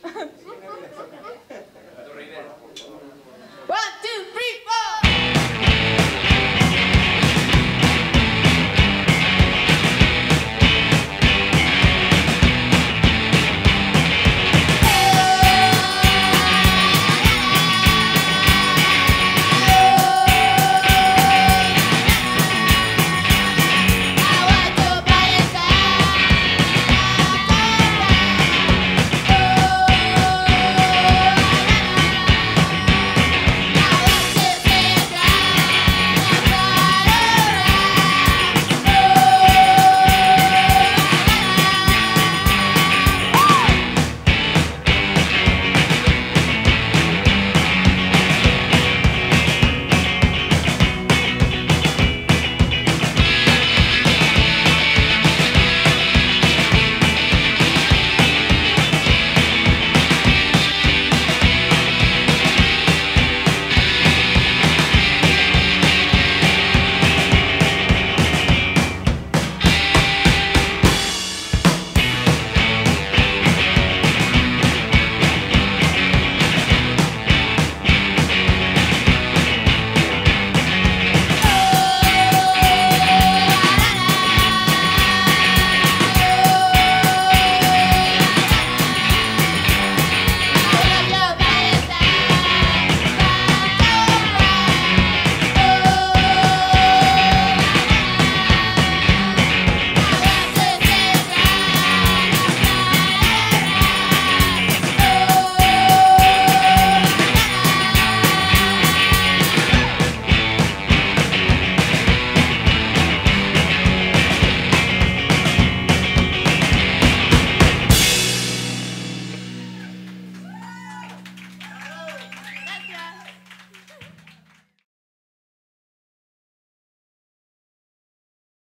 One, two,